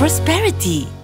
prosperity.